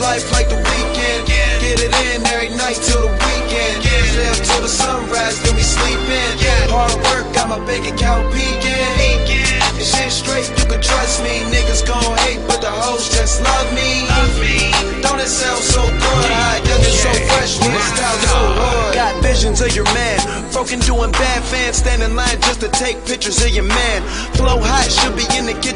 life like the weekend. Get it in every night till the weekend. Up till the sunrise, then we sleep in. Hard work, got my bank account peaking. And shit straight, you can trust me. Niggas gon' hate, but the hoes just love me. Don't it sound so good? High, young and so fresh, when it's down so hard. Got visions of your man. Broken doing bad fans, stand in line just to take pictures of your man. Flow hot, should be in the kitchen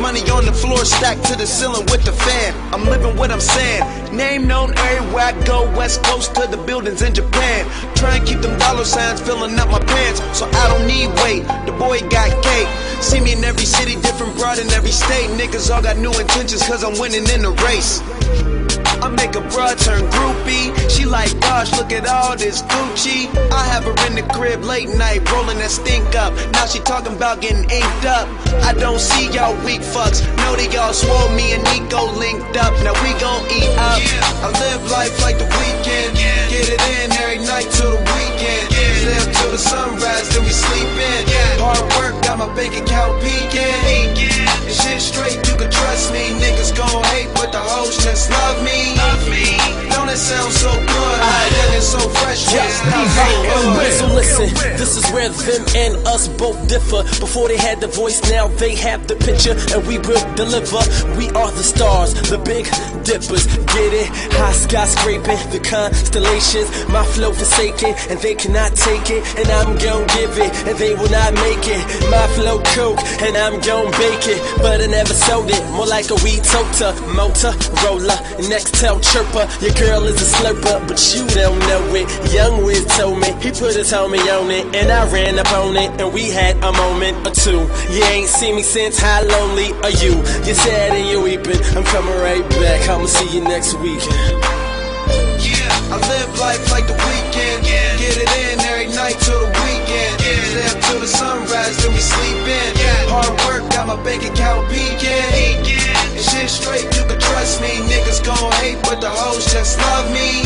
Money on the floor, stacked to the ceiling with the fan. I'm living what I'm saying. Name known everywhere I go, west coast to the buildings in Japan. Try and keep them dollar signs filling up my pants, so I don't need weight. The boy got cake. See me in every city, different broad in every state. Niggas all got new intentions, cause I'm winning in the race. I make a broad turn groupie. She like, gosh, look at all this Gucci. I have her in the crib late night, rolling that stink up. Now she talking about getting inked up. I don't see y'all weak fucks. Know that y'all swore me and Nico linked up. Now we gon' eat up. I live life like the weekend. Get it in every night till the weekend. Up till the sunrise, then we sleep in. Hard work, got my bank account peaking. And shit straight, you can trust me. Niggas gon' hate, but the hoes just love me. Don't it sound so good? I so fresh. when it's down so listen, this is where them and us both differ. Before they had the voice, now they have the picture, and we will deliver. We are the stars, the big dippers. Get it? High skyscraping, the constellations. My flow forsaken, and they cannot take it. And I'm gon' give it, and they will not make it. My flow coke, and I'm gon' bake it. But I never sold it, more like a weed tota. Motorola, Nextel chirper. Your girl is a slurper, but you don't it. Young Wiz told me, he put his homie on it, and I ran up on it, and we had a moment or two. You ain't seen me since, how lonely are you? You're sad and you're weeping, I'm coming right back, I'ma see you next weekend. Yeah, I live life like the weekend. yeah. Get it in every night till the weekend. Stay up till the sunrise, then we sleep in. Hard work, got my bank account peaking. And shit straight, you can trust me. Niggas gon' hate, but the hoes just love me.